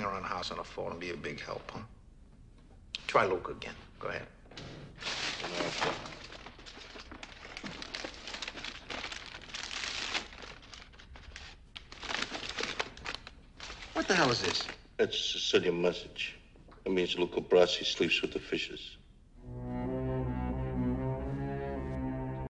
hang around the house on the phone and be a big help, huh? Try Luca again. Go ahead. What the hell is this? That's a Sicilian message. It means Luca Brasi sleeps with the fishes.